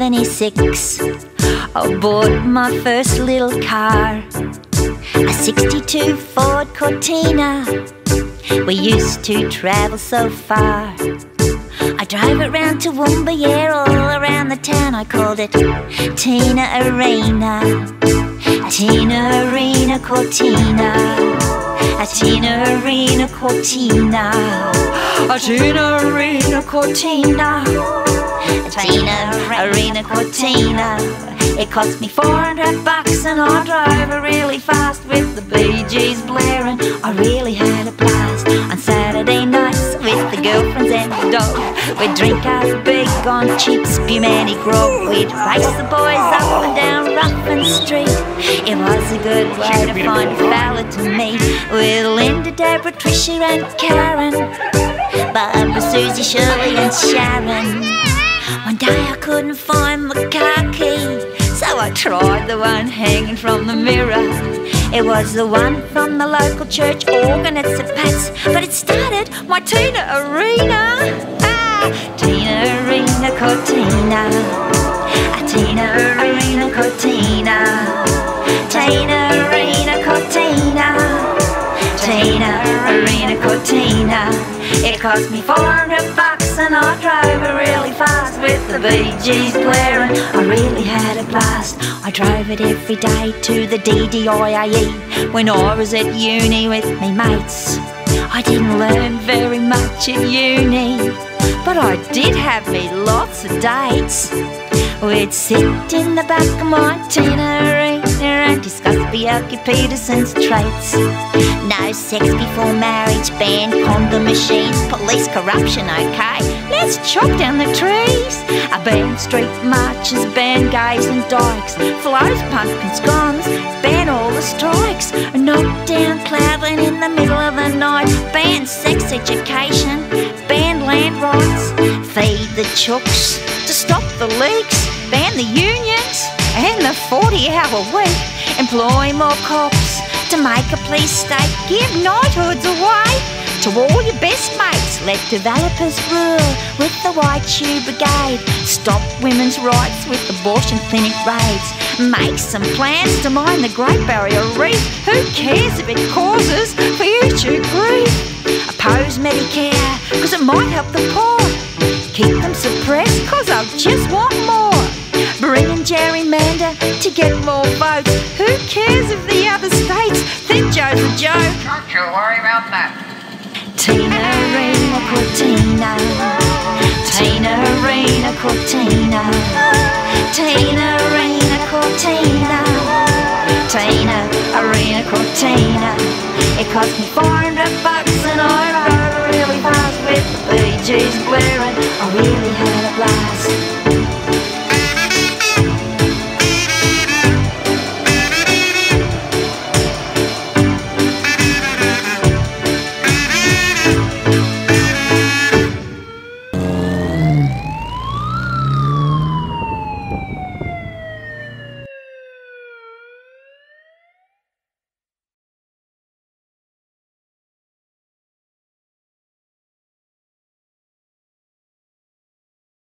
76, I bought my first little car, a 62 Ford Cortina. We used to travel so far. I drove it round to Toowoomba, yeah, all around the town. I called it Tina Arena, Tina Arena Cortina, a Tina Arena Cortina, a Tina Arena Cortina, a Tina Arena Cortina. It cost me 400 bucks and I drove really fast with the Bee Gees blaring. I really had and dog. We'd drink our big on cheap spumani grog. We'd race the boys up and down Ruthven Street. It was a good way to find a fella to meet with Linda, Deborah, Tricia, and Karen, Barbara, Susie, Shirley, and Sharon. One day I couldn't find my car key. So I tried the one hanging from the mirror. It was the one from the local church organ at St. Pat's, but it started my Tina Arena. Ah, Tina Arena Cortina. Ah, Tina Arena Cortina. Tina Arena Cortina. Tina Arena Cortina. It cost me 400 bucks Gees blaring. I really had a blast. I drove it every day to the DDIAE when I was at uni with me mates. I didn't learn very much at uni, but I did have me lots of dates. We'd sit in the back of my Tina Arena and discuss Bjelke Petersen's traits. No sex before marriage, ban condom machines, police corruption, okay? Chop down the trees. A ban street marches, ban gays and dykes, Flo's pumpkin scones, ban all the strikes, knock down Cloudland in the middle of the night, ban sex education, ban land rights, feed the chooks to stop the leaks, ban the unions and the 40 hour week, employ more cops to make a police state, give knighthoods away to all your best mates. Let developers rule with the White Shoe Brigade. Stop women's rights with abortion clinic raids. Make some plans to mine the Great Barrier Reef. Who cares if it causes future grief? Oppose Medicare, cause it might help the poor. Keep them suppressed, cause they'll just want more. Bring in gerrymander to get more votes. Who cares if the other states think Joh's a joke? Don't you worry about that. Tina, Arena Cortina. Tina Arena Cortina. Tina Arena Cortina. It cost me 400 bucks and I rode really fast with the Bee Gees blaring I really had a blast.